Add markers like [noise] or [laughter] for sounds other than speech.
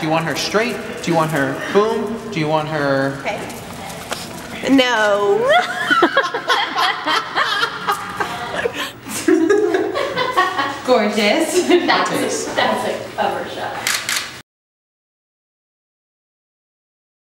Do you want her straight? Do you want her boom? Do you want her... Okay. No. [laughs] Gorgeous. That's, that's a cover shot.